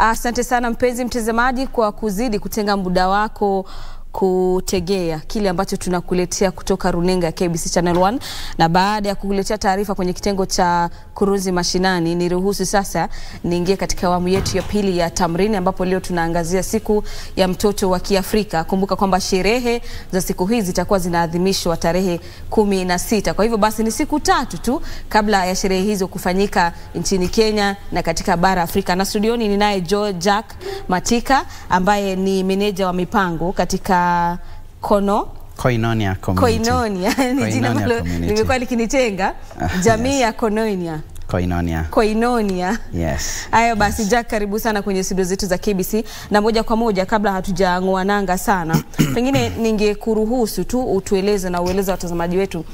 Asante sana mpenzi mtazamaji kwa kuzidi kutenga muda wako kutegea kile ambacho tunakuletea kutoka runinga ya KBC Channel 1. Na baada ya kukuletea taarifa kwenye kitengo cha kurunzi mashinani, niruhusu sasa niingie katika awamu yetu ya pili ya Tamrini, ambapo leo tunaangazia siku ya mtoto wa Kiafrika. Kumbuka kwamba sherehe za siku hizi zitakuwa zinaadhimishwa tarehe kumi na sita. Kwa hivyo basi ni siku tatu tu kabla ya sherehe hizo kufanyika nchini Kenya na katika bara Afrika. Na studioni ninaye Joe Jack Matika ambaye ni meneja wa mipango katika Kono Koinonia community. Koinonia ni jina ambalo limekuwa likinitenga jamii ya Koinonia Koinonia. Koinonia. Yes. Hayo basi, Jack, karibu sana kwenye studio zetu za KBC, na moja kwa moja, kabla hatujang'oa nanga sana, pengine ningekuruhusu tu utueleze na ueleze watazamaji wetu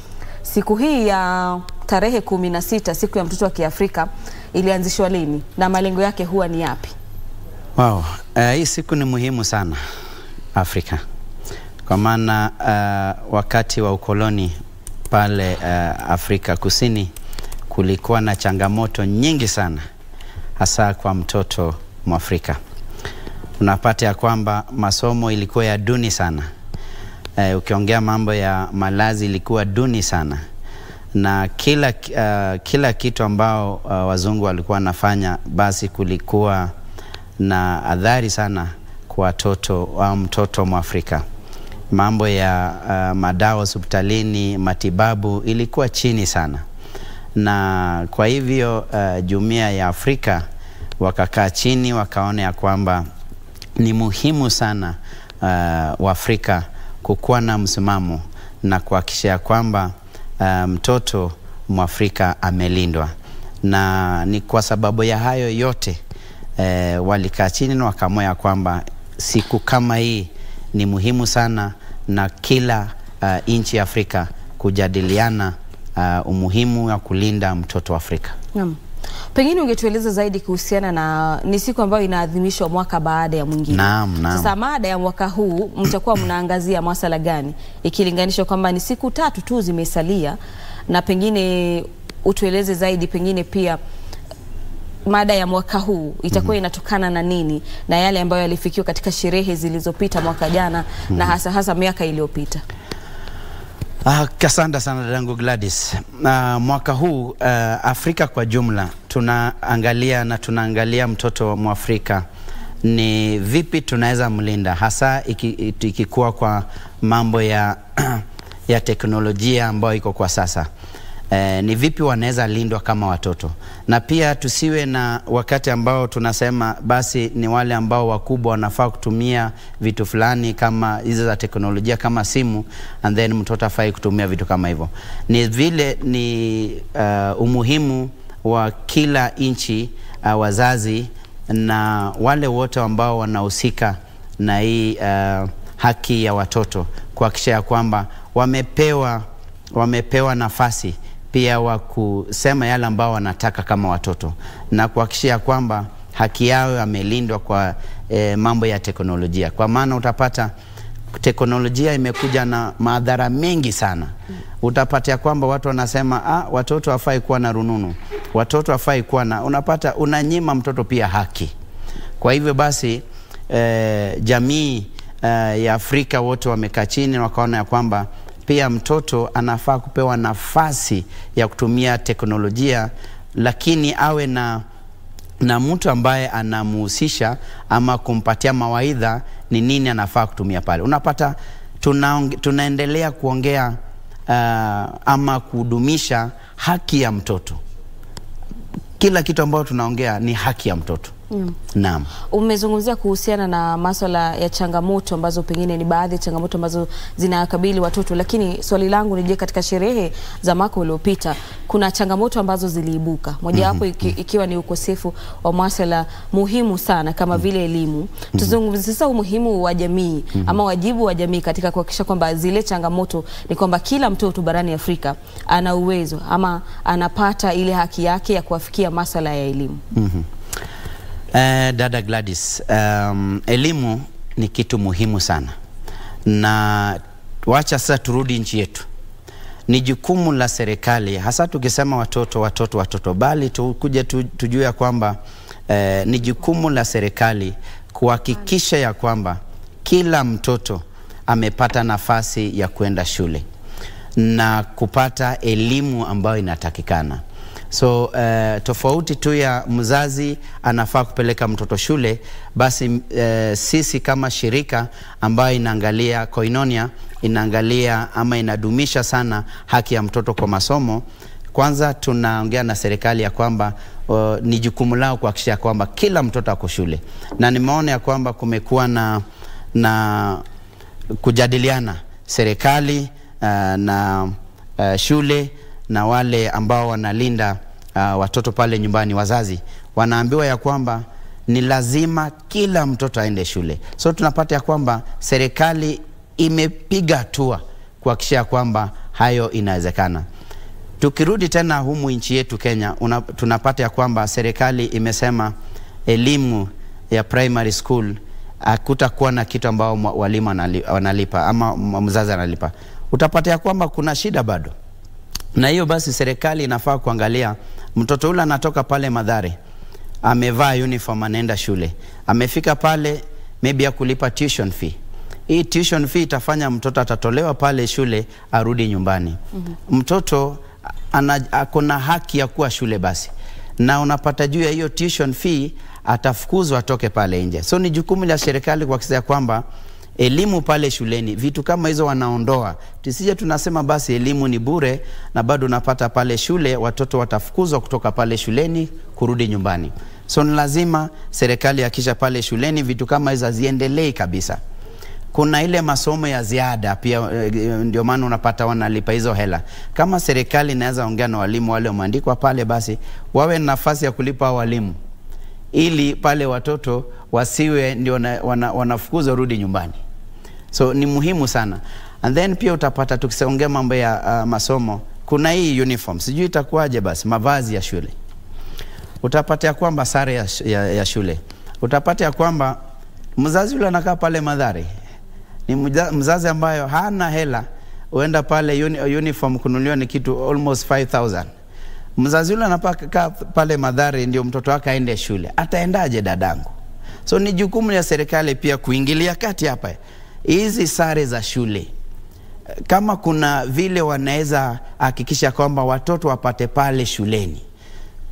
siku hii ya tarehe kumi na sita, siku ya mtoto wa Kiafrika ilianzishwa lini na malengo yake huwa ni yapi? Wow. Uh, hii siku ni muhimu sana Afrika kwa maana uh, wakati wa ukoloni pale uh, Afrika Kusini kulikuwa na changamoto nyingi sana hasa kwa mtoto Mwafrika. Unapata ya kwamba masomo ilikuwa ya duni sana. Uh, ukiongea mambo ya malazi ilikuwa duni sana na kila, uh, kila kitu ambao uh, wazungu walikuwa wanafanya basi kulikuwa na adhari sana kwa watoto au mtoto Mwafrika. Mambo ya uh, madawa hospitalini, matibabu ilikuwa chini sana, na kwa hivyo uh, jumuiya ya Afrika wakakaa chini wakaona ya kwamba ni muhimu sana uh, Waafrika kukuwa na msimamo na kuhakikisha ya kwamba uh, mtoto Mwafrika amelindwa, na ni kwa sababu ya hayo yote eh, walikaa chini na wakaamua ya kwamba siku kama hii ni muhimu sana na kila uh, nchi ya Afrika kujadiliana uh, umuhimu wa kulinda mtoto wa Afrika. Naam. Pengine ungetueleza zaidi kuhusiana na ni siku ambayo inaadhimishwa mwaka baada ya mwingine. Naam, naam. Sasa mada ya mwaka huu mtakuwa mnaangazia masala gani ikilinganishwa kwamba ni siku tatu tu zimesalia, na pengine utueleze zaidi, pengine pia mada ya mwaka huu itakuwa mm -hmm. inatokana na nini na yale ambayo yalifikiwa katika sherehe zilizopita mwaka jana mm -hmm. na hasa hasa miaka iliyopita. Ah, kasanda sana dadangu Gladys. Ah, mwaka huu ah, Afrika kwa jumla tunaangalia na tunaangalia mtoto wa Mwafrika ni vipi tunaweza mlinda hasa ikikuwa iki- kwa mambo ya, ya teknolojia ambayo iko kwa sasa. Eh, ni vipi wanaweza lindwa kama watoto, na pia tusiwe na wakati ambao tunasema basi ni wale ambao wakubwa wanafaa kutumia vitu fulani kama hizo za teknolojia kama simu, and then mtoto afai kutumia vitu kama hivyo. Ni vile ni uh, umuhimu wa kila nchi uh, wazazi na wale wote ambao wanahusika na hii uh, haki ya watoto kuhakikisha ya kwamba wamepewa wamepewa nafasi pia wa kusema yale ambao wanataka kama watoto na kuhakikishia kwamba haki yao yamelindwa kwa e, mambo ya teknolojia, kwa maana utapata teknolojia imekuja na madhara mengi sana. Utapata ya kwamba watu wanasema ah, watoto hawafai kuwa na rununu, watoto hawafai kuwa na, unapata unanyima mtoto pia haki. Kwa hivyo basi e, jamii e, ya Afrika wote wamekaa chini na wakaona ya kwamba pia mtoto anafaa kupewa nafasi ya kutumia teknolojia, lakini awe na na mtu ambaye anamhusisha ama kumpatia mawaidha ni nini anafaa kutumia pale. Unapata tuna, tunaendelea kuongea uh, ama kudumisha haki ya mtoto. Kila kitu ambayo tunaongea ni haki ya mtoto. Mm. Naam. Umezungumzia kuhusiana na masuala ya changamoto ambazo pengine ni baadhi ya changamoto ambazo zinakabili watoto, lakini swali langu ni je, katika sherehe za mwaka uliopita kuna changamoto ambazo ziliibuka, mojawapo iki, ikiwa ni ukosefu wa masuala muhimu sana kama mm -hmm. vile elimu. Tuzungumzie sasa umuhimu wa jamii mm -hmm. ama wajibu wa jamii katika kuhakikisha kwamba zile changamoto ni kwamba kila mtoto barani Afrika ana uwezo ama anapata ile haki yake ya kuafikia masuala ya elimu. Mhm. Eh, dada Gladys, um, elimu ni kitu muhimu sana, na wacha sasa turudi nchi yetu. Ni jukumu la serikali, hasa tukisema watoto watoto watoto, bali tukuje tu, tujue ya kwamba eh, ni jukumu la serikali kuhakikisha ya kwamba kila mtoto amepata nafasi ya kwenda shule na kupata elimu ambayo inatakikana. So uh, tofauti tu ya mzazi anafaa kupeleka mtoto shule, basi uh, sisi kama shirika ambayo inaangalia Koinonia inaangalia ama inadumisha sana haki ya mtoto kwa masomo, kwanza tunaongea na serikali ya kwamba uh, ni jukumu lao kuhakikisha kwamba kila mtoto ako shule, na nimeona ya kwamba kumekuwa na, na kujadiliana serikali uh, na uh, shule na wale ambao wanalinda uh, watoto pale nyumbani, wazazi wanaambiwa ya kwamba ni lazima kila mtoto aende shule. So tunapata ya kwamba serikali imepiga hatua kuhakikisha kwamba hayo inawezekana. Tukirudi tena humu nchi yetu Kenya, una, tunapata ya kwamba serikali imesema elimu ya primary school hakutakuwa na kitu ambao walimu wanalipa ama mzazi analipa. Utapata ya kwamba kuna shida bado na hiyo basi, serikali inafaa kuangalia mtoto ule anatoka pale Madhare, amevaa uniform, anaenda shule, amefika pale maybe ya kulipa tuition fee. Hii tuition fee itafanya mtoto atatolewa pale shule arudi nyumbani. mm -hmm. Mtoto akona haki ya kuwa shule basi, na unapata juu ya hiyo tuition fee atafukuzwa atoke pale nje. So ni jukumu la serikali kuhakikisha kwamba elimu pale shuleni, vitu kama hizo wanaondoa. Tusije tunasema basi elimu ni bure na bado unapata pale shule watoto watafukuzwa kutoka pale shuleni kurudi nyumbani. So ni lazima serikali hakisha pale shuleni vitu kama hizo haziendelei kabisa. Kuna ile masomo ya ziada pia, ndio maana unapata wanalipa hizo hela. Kama serikali inaweza ongea na walimu wale wameandikwa pale, basi wawe na nafasi ya kulipa walimu ili pale watoto wasiwe ndio wanafukuzwa wana rudi nyumbani. So ni muhimu sana. And then pia utapata tukiongea mambo ya uh, masomo, kuna hii uniform, sijui itakuwaje, basi mavazi ya shule. Utapata ya kwamba sare ya, ya, ya shule. Utapata ya kwamba mzazi yule anakaa pale madhari ni mzazi ambayo hana hela, uenda pale uni, uniform kununuliwa ni kitu almost 5000 mzazi yule anakaa pale madhari ndio mtoto wake aende shule, ataendaje dadangu? So ni jukumu ya serikali pia kuingilia kati hapa hizi sare za shule, kama kuna vile wanaweza hakikisha kwamba watoto wapate pale shuleni,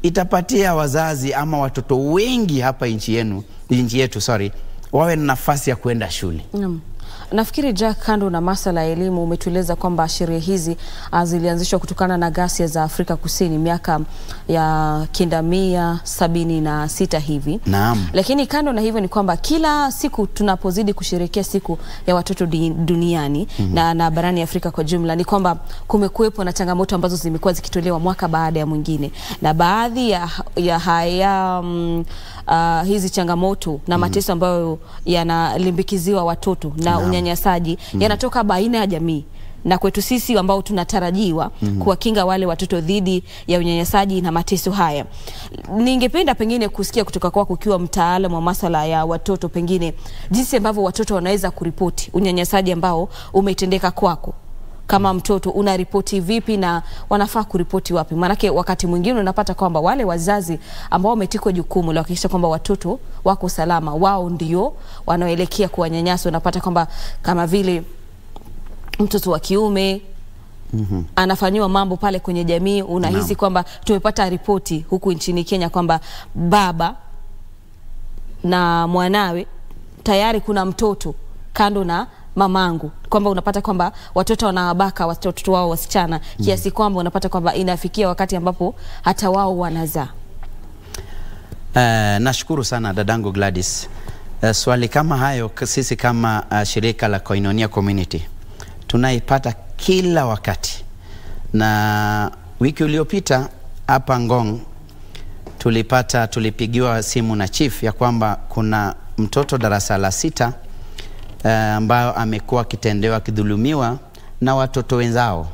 itapatia wazazi ama watoto wengi hapa nchi yenu nchi yetu sorry, wawe na nafasi ya kuenda shule. Mm. Nafikiri Jack, kando na masala ya elimu, umetueleza kwamba sheria hizi zilianzishwa kutokana na ghasia za Afrika Kusini miaka ya kenda mia sabini na sita hivi. Naam. Lakini kando na hivyo ni kwamba kila siku tunapozidi kusherehekea siku ya watoto duniani mm -hmm. na, na barani Afrika kwa jumla ni kwamba kumekuwepo na changamoto ambazo zimekuwa zikitolewa mwaka baada ya mwingine, na baadhi ya, ya haya um, uh, hizi changamoto na mateso ambayo yanalimbikiziwa watoto na Naam. unyanyasaji yanatoka baina ya jamii na kwetu sisi ambao tunatarajiwa mm -hmm. kuwakinga wale watoto dhidi ya unyanyasaji na mateso haya. Ningependa pengine kusikia kutoka kwako ukiwa mtaalamu wa masala ya watoto, pengine jinsi ambavyo watoto wanaweza kuripoti unyanyasaji ambao umetendeka kwako kama mtoto unaripoti vipi na wanafaa kuripoti wapi? Maanake wakati mwingine unapata kwamba wale wazazi ambao wametikwa jukumu la kuhakikisha kwamba watoto wako salama, wao ndio wanaoelekea kuwanyanyasa. Unapata kwamba kama vile mtoto wa kiume Mm -hmm. anafanyiwa mambo pale kwenye jamii, unahisi kwamba tumepata ripoti huku nchini Kenya kwamba baba na mwanawe tayari kuna mtoto kando na mamangu, kwamba unapata kwamba watoto wanawabaka watoto wao wasichana kiasi kwamba unapata kwamba inafikia wakati ambapo hata wao wanazaa. Uh, nashukuru sana dadangu Gladys. Uh, swali kama hayo sisi kama uh, shirika la Koinonia Community tunaipata kila wakati, na wiki uliopita hapa Ngong tulipata tulipigiwa simu na chief ya kwamba kuna mtoto darasa la sita uh, ambayo amekuwa akitendewa akidhulumiwa na watoto wenzao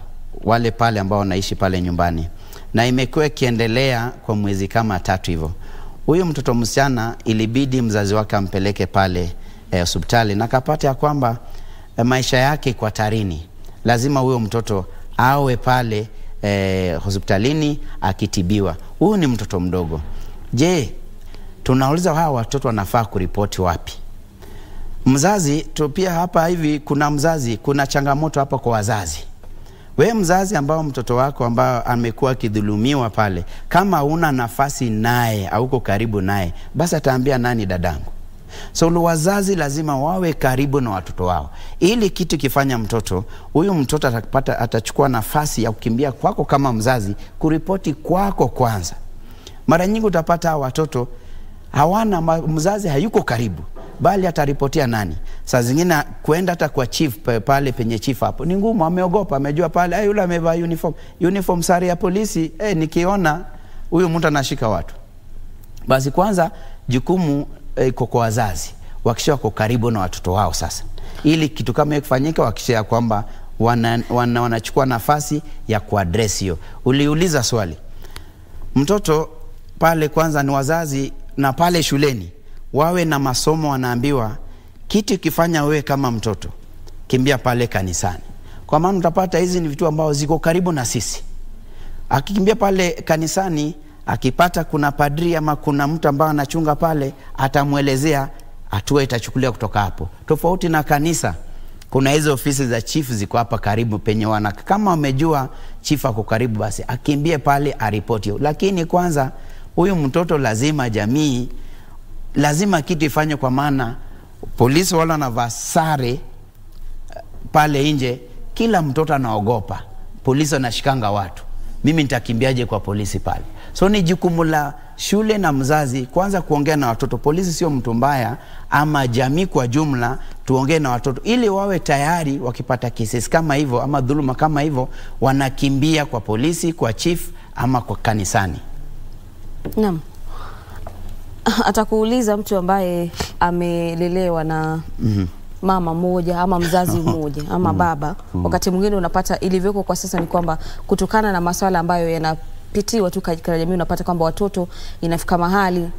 wale pale ambao wanaishi pale nyumbani, na imekuwa ikiendelea kwa mwezi kama tatu hivyo. Huyu mtoto msichana ilibidi mzazi wake ampeleke pale hospitali, eh, hospitali na akapata ya kwamba eh, maisha yake kwa tarini, lazima huyo mtoto awe pale eh, akitibiwa. Huyu ni mtoto mdogo. Je, tunauliza hawa watoto wanafaa kuripoti wapi? Mzazi tu pia hapa hivi, kuna mzazi, kuna changamoto hapa kwa wazazi. We mzazi ambao mtoto wako ambao amekuwa akidhulumiwa pale, kama una nafasi naye auko karibu naye, basi ataambia nani? Dadangu. So wazazi lazima wawe karibu na watoto wao, ili kitu kifanya mtoto huyu mtoto atapata, atachukua nafasi ya kukimbia kwako kama mzazi, kuripoti kwako kwanza. Mara nyingi utapata watoto hawana mzazi, hayuko karibu, bali ataripotia nani? Saa zingine kwenda hata kwa chief pale penye chief hapo ni ngumu, ameogopa, amejua pale hey, yule amevaa uniform, uniform sare ya polisi hey, nikiona huyu mtu anashika watu. Basi kwanza jukumu iko eh, kwa wazazi wakisha wako karibu na watoto wao sasa, ili kitu kama hiyo kifanyike, wakisha kwamba wanachukua wana, wana nafasi ya kuaddress hiyo. Uliuliza swali mtoto pale, kwanza ni wazazi na pale shuleni wawe na masomo, wanaambiwa kitu kifanya wewe kama mtoto, kimbia pale kanisani, kwa maana utapata hizi ni vitu ambavyo ziko karibu na sisi. Akikimbia pale kanisani akipata kuna padri ama kuna mtu ambaye anachunga pale, atamwelezea, hatua itachukuliwa kutoka hapo. Tofauti na kanisa, kuna hizo ofisi za chief ziko hapa karibu penye wana, kama wamejua chief ako karibu, basi akimbie pale aripoti. Lakini kwanza huyu mtoto lazima, jamii lazima kitu ifanywe, kwa maana polisi wala wanavaa sare pale nje, kila mtoto anaogopa polisi, wanashikanga watu mimi nitakimbiaje kwa polisi pale? So ni jukumu la shule na mzazi kwanza kuongea na watoto. Polisi sio mtu mbaya, ama jamii kwa jumla, tuongee na watoto ili wawe tayari, wakipata kesi kama hivyo ama dhuluma kama hivyo, wanakimbia kwa polisi, kwa chief ama kwa kanisani. Naam, atakuuliza mtu ambaye amelelewa na mm -hmm mama mmoja ama mzazi mmoja ama baba. Wakati mwingine unapata ilivyoko kwa sasa ni kwamba kutokana na masuala ambayo yanapitiwa tu katika jamii, unapata kwamba watoto inafika mahali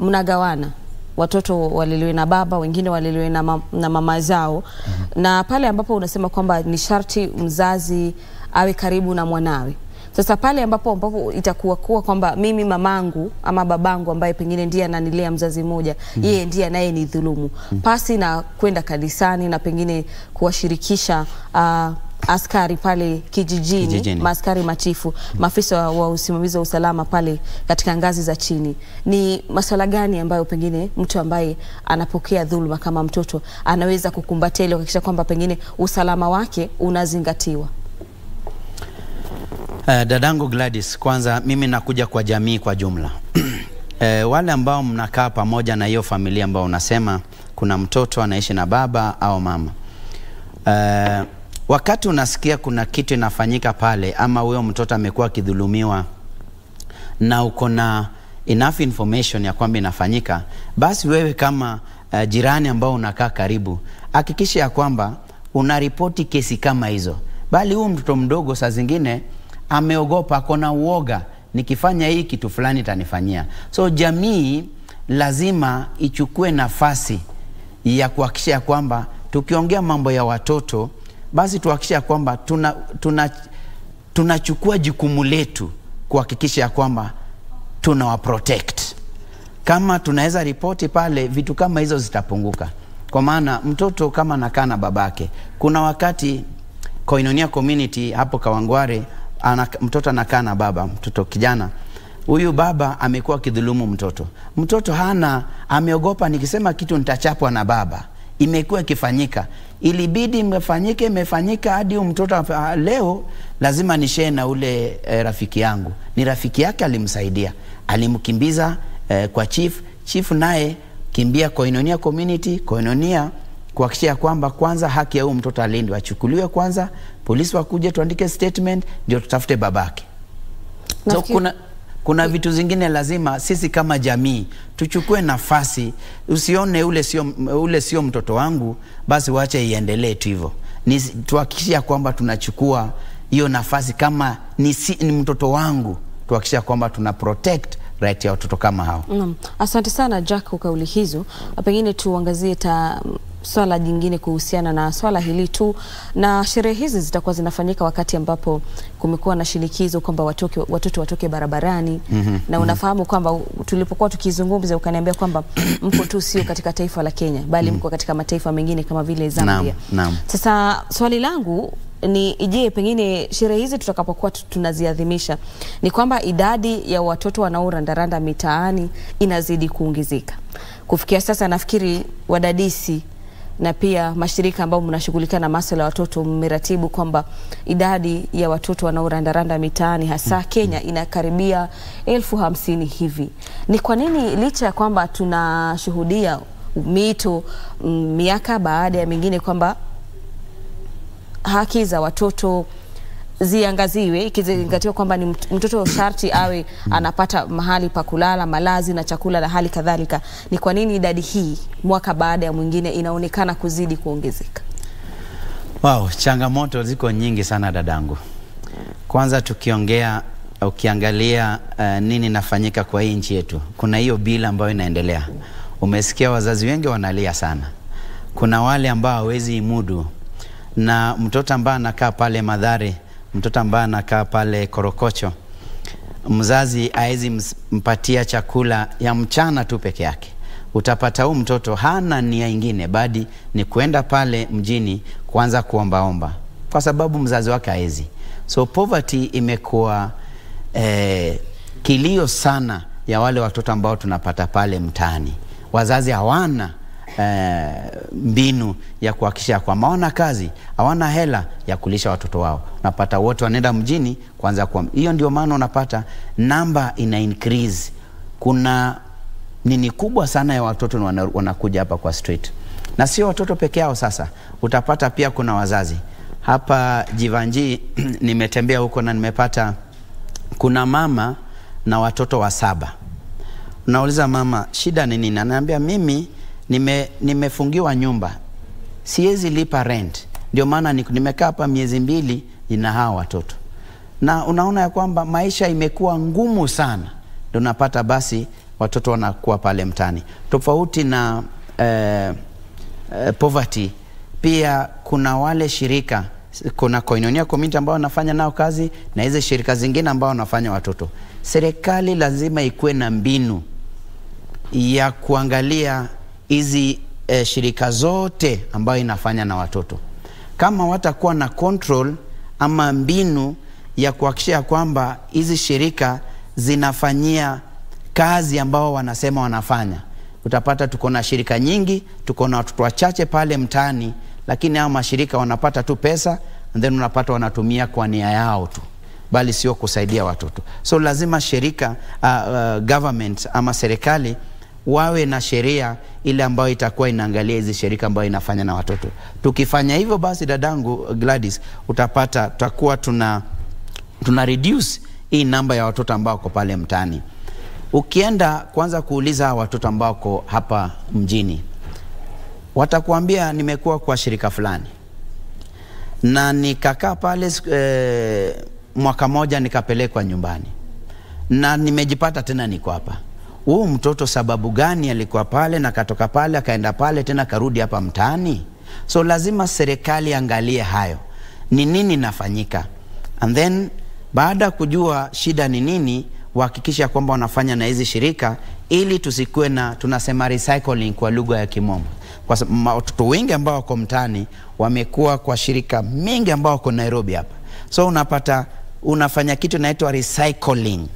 mnagawana. Watoto walelewe na baba, wengine walelewe na, ma na mama zao. -hmm. na pale ambapo unasema kwamba ni sharti mzazi awe karibu na mwanawe sasa pale ambapo ambapo itakuwa kuwa kwamba mimi mamangu ama babangu ambaye pengine ndiye ananilea mzazi mmoja mm. yeye ndiye anaye ni dhulumu mm. pasi na kwenda kanisani na pengine kuwashirikisha uh, askari pale kijijini, kijijini. maaskari machifu mm. maafisa wa usimamizi wa usalama pale katika ngazi za chini, ni masuala gani ambayo pengine mtu ambaye anapokea dhuluma kama mtoto anaweza kukumbatia ili kuhakikisha kwamba pengine usalama wake unazingatiwa? Uh, dadangu Gladys, kwanza mimi nakuja kwa jamii kwa jumla. Uh, wale ambao mnakaa pamoja na hiyo familia ambao unasema kuna mtoto anaishi na baba au mama. Uh, wakati unasikia kuna kitu inafanyika pale ama huyo mtoto amekuwa akidhulumiwa na uko na enough information ya kwamba inafanyika, basi wewe kama uh, jirani ambao unakaa karibu, hakikisha ya kwamba unaripoti kesi kama hizo, bali huyu mtoto mdogo saa zingine ameogopa, kona uoga, nikifanya hii kitu fulani itanifanyia. So jamii lazima ichukue nafasi ya kuhakikisha kwamba tukiongea mambo ya watoto, basi tuhakikisha kwamba tuna, tuna, tunachukua jukumu letu kuhakikisha kwamba tunawa protect. Kama tunaweza ripoti pale, vitu kama hizo zitapunguka, kwa maana mtoto kama nakaa na babake, kuna wakati Koinonia community hapo Kawangware ana, mtoto anakaa na baba, mtoto kijana huyu baba amekuwa akidhulumu mtoto, mtoto hana, ameogopa, nikisema kitu nitachapwa na baba. Imekuwa ikifanyika, ilibidi mfanyike, imefanyika hadi mtoto ah, leo lazima nishee na ule eh, rafiki yangu. Ni rafiki yake alimsaidia, alimkimbiza eh, kwa chief. Chief naye kimbia Koinonia community, Koinonia kuhakikisha kwamba kwanza haki ya huyu mtoto alindwe, achukuliwe kwanza, polisi wakuje tuandike statement, ndio tutafute babake. So kuna, kuna vitu zingine lazima sisi kama jamii tuchukue nafasi. Usione ule sio, ule sio mtoto wangu, basi wache iendelee tu hivyo. Ni tuhakikisha kwamba tunachukua hiyo nafasi, kama ni, si, ni mtoto wangu, tuhakikisha kwamba tuna protect right ya watoto kama hao. Naam, asante sana Jack kwa kauli hizo. Pengine tuangazie ta swala jingine kuhusiana na swala hili tu, na sherehe hizi zitakuwa zinafanyika wakati ambapo kumekuwa na shinikizo kwamba watoke, watoto watoke barabarani mm -hmm. na unafahamu kwamba tulipokuwa tukizungumza ukaniambia kwamba mko tu sio katika taifa la Kenya bali mko katika mataifa mengine kama vile Zambia. Naam, naam. Sasa swali langu ni je, pengine sherehe hizi tutakapokuwa tunaziadhimisha ni kwamba idadi ya watoto wanaorandaranda mitaani inazidi kuongezeka. Kufikia sasa nafikiri wadadisi na pia mashirika ambayo mnashughulika na masuala ya watoto mmeratibu kwamba idadi ya watoto wanaorandaranda mitaani hasa Kenya inakaribia elfu hamsini hivi. Ni kwa nini licha ya kwamba tunashuhudia mito mm, miaka baada ya mingine kwamba haki za watoto ziangaziwe ikizingatiwa kwamba ni mtoto sharti awe anapata mahali pa kulala, malazi na chakula na hali kadhalika. Ni kwa nini idadi hii mwaka baada ya mwingine inaonekana kuzidi kuongezeka? Wow, changamoto ziko nyingi sana dadangu. Kwanza tukiongea ukiangalia uh, nini nafanyika kwa hii nchi yetu, kuna hiyo bila ambayo inaendelea. Umesikia wazazi wengi wanalia sana, kuna wale ambao hawezi imudu, na mtoto ambaye anakaa pale Madhare, mtoto ambaye anakaa pale Korokocho, mzazi awezi mpatia chakula ya mchana tu peke yake. Utapata huu mtoto hana nia ingine badi ni kuenda pale mjini kuanza kuombaomba, kwa sababu mzazi wake aezi So poverty imekuwa eh, kilio sana ya wale watoto ambao tunapata pale mtaani. Wazazi hawana eh, mbinu ya kuhakikisha kwamba hawana kazi, hawana hela ya kulisha watoto wao. Unapata wote wanaenda mjini kwanza kwa hiyo, ndio maana unapata namba ina increase. Kuna nini kubwa sana ya watoto wanakuja hapa kwa street, na sio watoto peke yao. Sasa utapata pia kuna wazazi hapa Jivanji nimetembea huko na nimepata kuna mama na watoto wa saba. Unauliza mama, shida ni nini? Ananiambia mimi nime, nimefungiwa nyumba, siwezi lipa rent, ndio maana nimekaa hapa miezi mbili nina hawa watoto, na unaona ya kwamba maisha imekuwa ngumu sana, ndio napata basi watoto wanakuwa pale mtani, tofauti na eh, eh, poverty. Pia kuna wale shirika kuna Koinonia Community ambao wanafanya nao kazi na hizi shirika zingine ambao wanafanya watoto. Serikali lazima ikuwe na mbinu ya kuangalia hizi eh, shirika zote ambayo inafanya na watoto. Kama watakuwa na control ama mbinu ya kuhakikisha kwamba hizi shirika zinafanyia kazi ambao wanasema wanafanya, utapata tuko na shirika nyingi, tuko na watoto wachache pale mtaani, lakini hao mashirika wanapata tu pesa and then unapata wanatumia kwa nia yao tu bali sio kusaidia watoto. So lazima shirika uh, uh, government ama serikali wawe na sheria ile ambayo itakuwa inaangalia hizi shirika ambayo inafanya na watoto. Tukifanya hivyo basi, dadangu Gladys, utapata tutakuwa tuna tuna reduce hii namba ya watoto ambao wako pale mtaani. Ukienda kwanza kuuliza watoto ambao wako hapa mjini, watakuambia nimekuwa kwa shirika fulani na nikakaa pale eh, mwaka moja nikapelekwa nyumbani na nimejipata tena niko hapa. Huu mtoto sababu gani alikuwa pale na katoka pale akaenda pale tena karudi hapa mtaani? So lazima serikali angalie hayo, ni nini nafanyika, and then baada ya kujua shida ni nini, wahakikisha kwamba wanafanya na hizi shirika ili tusikuwe na tunasema recycling kwa lugha ya Kimombo, kwa sababu watoto wengi ambao wako mtaani wamekuwa kwa shirika mingi ambao wako Nairobi hapa, so unapata unafanya kitu inaitwa recycling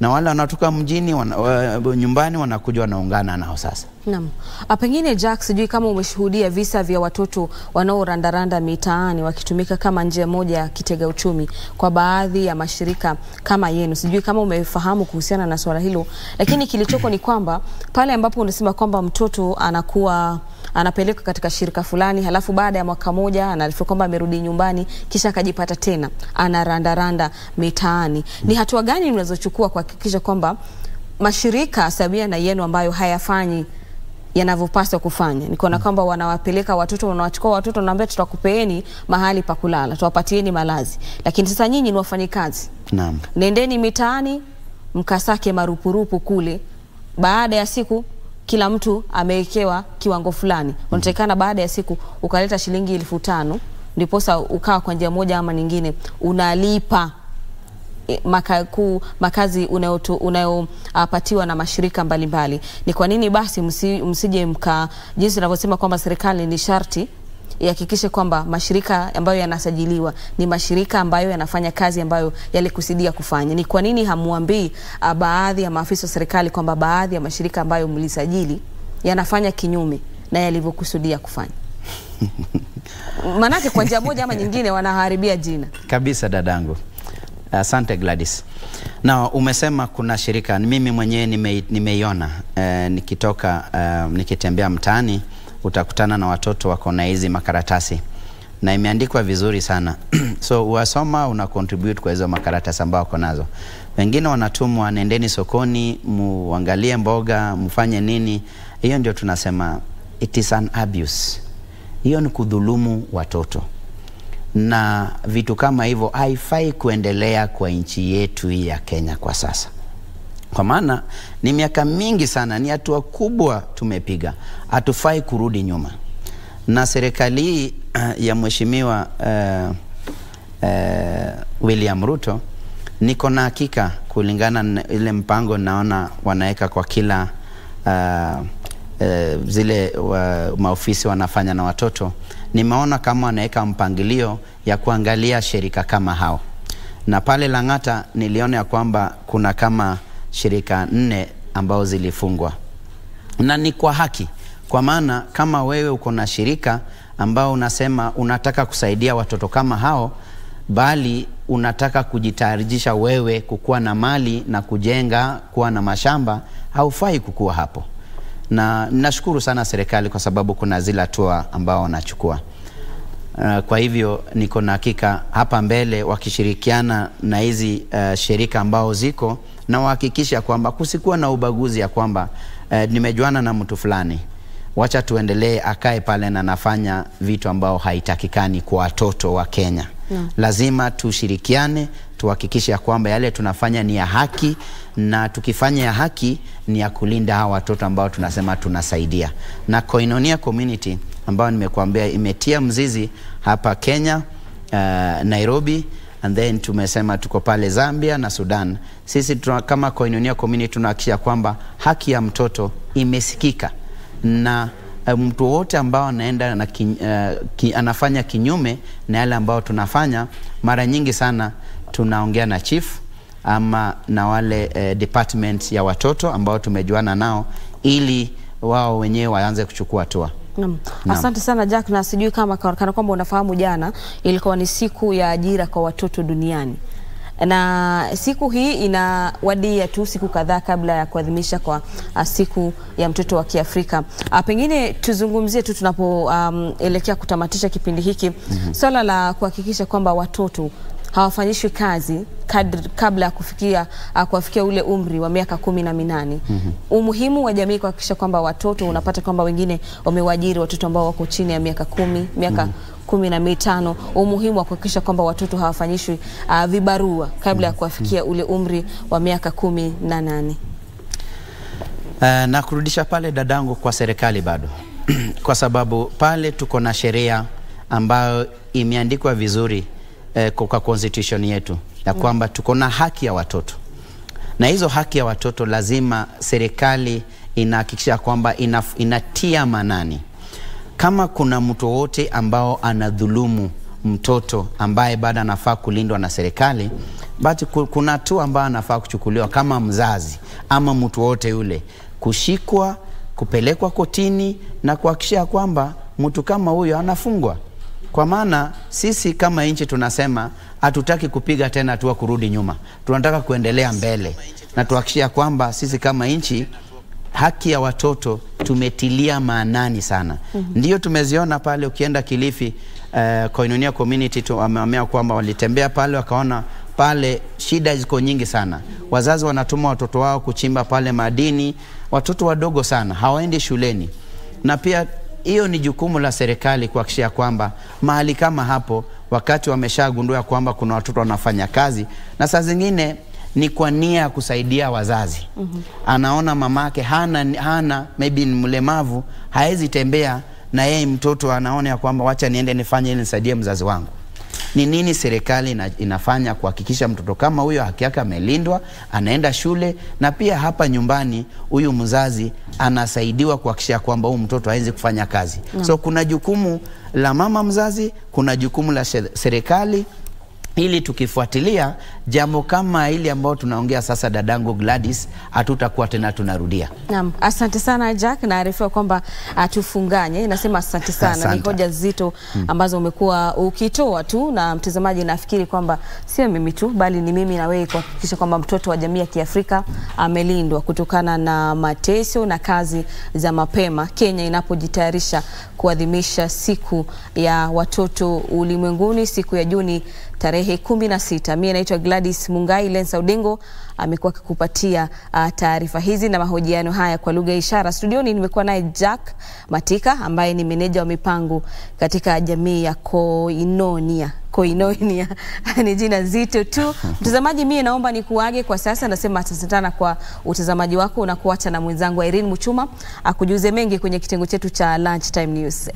na wale wanatoka mjini wana, wa, nyumbani wanakuja wanaungana nao sasa. Naam. A, Pengine Jack, sijui kama umeshuhudia visa vya watoto wanaorandaranda mitaani wakitumika kama njia moja ya kitega uchumi kwa baadhi ya mashirika kama yenu. Sijui kama umefahamu kuhusiana na swala hilo, lakini kilichoko ni kwamba pale ambapo unasema kwamba mtoto anakuwa anapelekwa katika shirika fulani, halafu baada ya mwaka moja anaarifiwa kwamba amerudi nyumbani, kisha akajipata tena anarandaranda mitaani. Ni hatua gani mnazochukua kuhakikisha kwamba mashirika sawia na yenu ambayo hayafanyi yanavyopaswa kufanya nikuona kwamba wanawapeleka watoto, wanawachukua watoto, naambia tutakupeeni mahali pa kulala, tuwapatieni malazi, lakini sasa nyinyi ni wafanyikazi, Naam. nendeni mitaani mkasake marupurupu kule, baada ya siku kila mtu amewekewa kiwango fulani, unatakikana baada ya siku ukaleta shilingi elfu tano ndiposa ukawa kwa njia moja ama nyingine unalipa e, maka, makazi unayopatiwa na mashirika mbalimbali. mbali. Ni kwa nini basi msi, msije mka jinsi unavyosema kwamba serikali ni sharti ihakikishe kwamba mashirika ambayo yanasajiliwa ni mashirika ambayo yanafanya kazi ambayo yalikusudia kufanya. Ni kwa nini hamwambii ah, baadhi ya maafisa wa serikali kwamba baadhi ya mashirika ambayo mlisajili yanafanya kinyume na yalivyokusudia kufanya? Maanake kwa njia moja ama nyingine wanaharibia jina. Kabisa dadangu. Asante uh, Gladys. Na umesema kuna shirika, mimi mwenyewe nimeiona nime- eh, nikitoka eh, nikitembea mtaani utakutana na watoto wako na hizi makaratasi na imeandikwa vizuri sana so uwasoma una contribute kwa hizo makaratasi ambao wako nazo. Wengine wanatumwa, nendeni sokoni muangalie mboga, mfanye nini. Hiyo ndio tunasema it is an abuse. Hiyo ni kudhulumu watoto na vitu kama hivyo haifai kuendelea kwa nchi yetu hii ya Kenya kwa sasa, kwa maana ni miaka mingi sana, ni hatua kubwa tumepiga, hatufai kurudi nyuma. Na serikali hii ya mheshimiwa uh, uh, William Ruto, niko na hakika kulingana na ile mpango naona wanaweka kwa kila uh, uh, zile wa, maofisi wanafanya na watoto, nimeona kama wanaweka mpangilio ya kuangalia shirika kama hao, na pale Lang'ata niliona ya kwamba kuna kama shirika nne ambao zilifungwa, na ni kwa haki, kwa maana kama wewe uko na shirika ambao unasema unataka kusaidia watoto kama hao, bali unataka kujitayarisha wewe kukuwa na mali na kujenga, kuwa na mashamba, haufai kukuwa hapo na nashukuru sana serikali kwa sababu kuna zile hatua ambao wanachukua. Uh, kwa hivyo niko na hakika hapa mbele wakishirikiana na hizi uh, shirika ambao ziko na wahakikisha kwamba kusikuwa na ubaguzi ya kwamba uh, nimejuana na mtu fulani, wacha tuendelee akae pale na nafanya vitu ambao haitakikani kwa watoto wa Kenya. No. Lazima tushirikiane tuhakikishe ya kwamba yale tunafanya ni ya haki, na tukifanya ya haki ni ya kulinda hawa watoto ambao tunasema tunasaidia. Na Koinonia Community ambayo nimekuambia imetia mzizi hapa Kenya, uh, Nairobi and then tumesema tuko pale Zambia na Sudan. Sisi tuna, kama Koinonia Community tunahakikisha kwamba haki ya mtoto imesikika na uh, mtu wote ambao anaenda na ki, uh, ki, anafanya kinyume na yale ambao tunafanya, mara nyingi sana tunaongea na chief ama na wale eh, department ya watoto ambao tumejuana nao ili wao wenyewe waanze kuchukua hatua. Naam. Asante sana Jack, na sijui kama kana kwamba unafahamu, jana ilikuwa ni siku ya ajira kwa watoto duniani, na siku hii ina inawadia tu siku kadhaa kabla ya kuadhimisha kwa uh, siku ya mtoto wa Kiafrika. Uh, pengine tuzungumzie tu tunapoelekea um, kutamatisha kipindi hiki mm-hmm. swala la kuhakikisha kwamba watoto hawafanyishwi kazi kadri, kabla ya kufikia kuwafikia ule umri wa miaka kumi na minane. mm-hmm. Umuhimu wa jamii kuhakikisha kwamba watoto, unapata kwamba wengine wamewaajiri watoto ambao wako chini ya miaka kumi miaka mm-hmm. kumi na mitano. Umuhimu wa kuhakikisha kwamba watoto hawafanyishwi uh, vibarua kabla ya kuwafikia ule umri wa miaka kumi na nane. Uh, na kurudisha pale dadangu kwa serikali bado kwa sababu pale tuko na sheria ambayo imeandikwa vizuri eh, kwa constitution yetu ya kwamba tuko na haki ya watoto, na hizo haki ya watoto lazima serikali inahakikisha kwamba ina, inatia manani kama kuna mtu wote ambao anadhulumu mtoto ambaye bado anafaa kulindwa na serikali, basi kuna hatua ambayo anafaa kuchukuliwa kama mzazi ama mtu wote yule, kushikwa, kupelekwa kotini na kuhakikisha kwamba mtu kama huyo anafungwa. Kwa maana sisi kama nchi tunasema hatutaki kupiga tena hatua kurudi nyuma, tunataka kuendelea mbele na tuhakikishia kwamba sisi kama nchi haki ya watoto tumetilia maanani sana. mm-hmm. Ndio tumeziona pale, ukienda Kilifi uh, Koinonia Community tu wameamua kwamba walitembea pale wakaona pale shida ziko nyingi sana. Wazazi wanatuma watoto wao kuchimba pale madini, watoto wadogo sana hawaendi shuleni, na pia hiyo ni jukumu la serikali kuhakikisha kwamba mahali kama hapo, wakati wameshagundua kwamba kuna watoto wanafanya kazi, na saa zingine ni kwa nia ya kusaidia wazazi. mm -hmm. Anaona mamake hana, hana maybe ni mlemavu, haezi tembea, na yeye mtoto anaona ya kwamba wacha niende nifanye ili nisaidie mzazi wangu. Ni nini serikali ina, inafanya kuhakikisha mtoto kama huyo haki yake amelindwa, anaenda shule na pia hapa nyumbani huyu mzazi anasaidiwa kuhakikisha kwamba huyu mtoto hawezi kufanya kazi. So kuna jukumu la mama mzazi, kuna jukumu la serikali ili tukifuatilia jambo kama hili ambao tunaongea sasa, dadangu Gladys, hatutakuwa tena tunarudia. Naam, asante sana Jack. Naarifiwa kwamba atufunganye. Nasema asante sana, ni hoja nzito ambazo umekuwa ukitoa tu, na mtazamaji, nafikiri kwamba sio mimi tu, bali ni mimi na wewe kuhakikisha kwamba mtoto wa jamii ya Kiafrika amelindwa kutokana na mateso na kazi za mapema, Kenya inapojitayarisha kuadhimisha siku ya watoto ulimwenguni, siku ya Juni tarehe kumi na sita. Mimi naitwa Gladys Mungai. Lensa Udingo amekuwa akikupatia uh, taarifa hizi na mahojiano haya kwa lugha ya ishara. Studioni nimekuwa naye Jack Matika ambaye ni meneja wa mipango katika jamii ya Koinonia. Koinonia ni jina zito tu. Mtazamaji, mie naomba nikuage kwa sasa. Nasema asantana kwa utazamaji wako unakuacha na mwenzangu Irene Muchuma akujuze mengi kwenye kitengo chetu cha Lunchtime News.